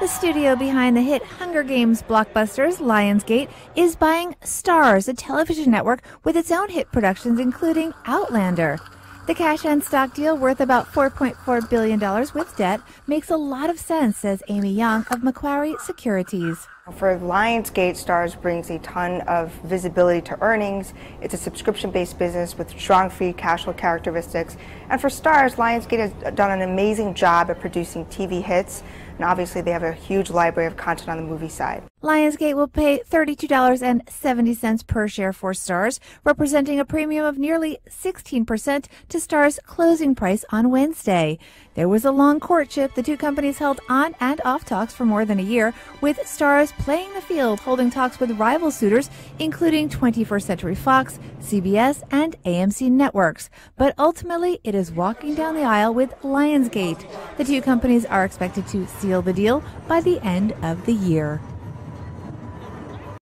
The studio behind the hit Hunger Games blockbusters, Lionsgate, is buying Starz, a television network with its own hit productions, including Outlander. The cash and stock deal, worth about $4.4 billion with debt, makes a lot of sense, says Amy Young of Macquarie Securities. For Lionsgate, Starz brings a ton of visibility to earnings. It's a subscription based business with strong free cash flow characteristics. And for Starz, Lionsgate has done an amazing job at producing TV hits. And obviously, they have a huge library of content on the movie side. Lionsgate will pay $32.70 per share for Starz, representing a premium of nearly 16% to Starz' closing price on Wednesday. There was a long courtship. The two companies held on and off talks for more than a year, with Starz playing the field, holding talks with rival suitors, including 21st Century Fox, CBS, and AMC networks. But ultimately, it is walking down the aisle with Lionsgate. The two companies are expected to seal the deal by the end of the year.